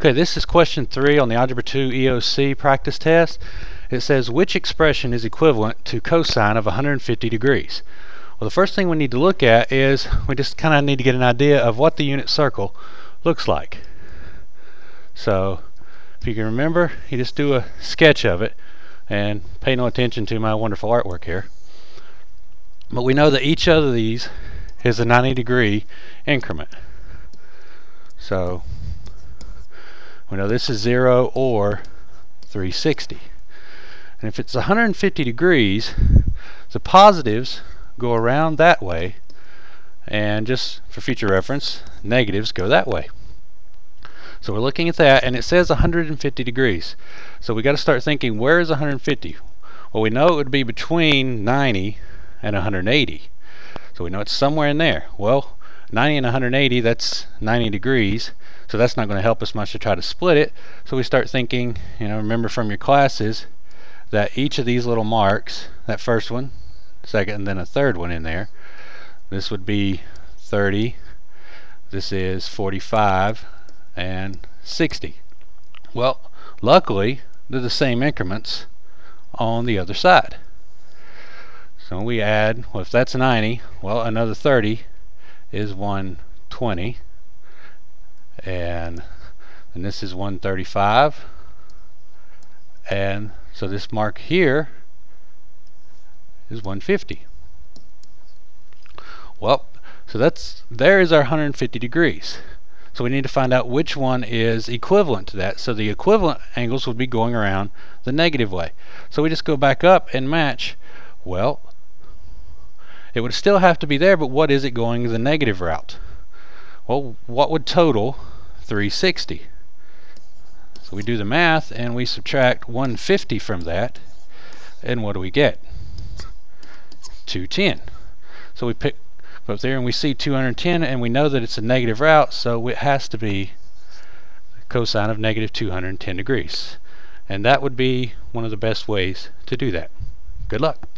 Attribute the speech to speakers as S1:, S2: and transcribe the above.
S1: Okay, this is question 3 on the Algebra 2 EOC practice test. It says which expression is equivalent to cosine of 150 degrees? Well, the first thing we need to look at is we just kind of need to get an idea of what the unit circle looks like. So, if you can remember, you just do a sketch of it and pay no attention to my wonderful artwork here. But we know that each of these is a 90 degree increment. So we know this is 0 or 360. And if it's 150 degrees, the positives go around that way, and just for future reference, negatives go that way. So we're looking at that, and it says 150 degrees. So we got to start thinking, where is 150? Well, we know it would be between 90 and 180. So we know it's somewhere in there. Well, 90 and 180, that's 90 degrees. So that's not going to help us much to try to split it. So we start thinking, you know, remember from your classes that each of these little marks, that first one, second, and then a third one in there, this would be 30, this is 45, and 60. Well, luckily, they're the same increments on the other side. So we add, well, if that's 90, well, another 30 is 120 and and this is 135 and so this mark here is 150 well so that's there is our 150 degrees. So we need to find out which one is equivalent to that. So the equivalent angles would be going around the negative way. So we just go back up and match. Well it would still have to be there but what is it going the negative route well what would total 360. So we do the math and we subtract 150 from that and what do we get? 210. So we pick up there and we see 210 and we know that it's a negative route so it has to be cosine of negative 210 degrees. And that would be one of the best ways to do that. Good luck.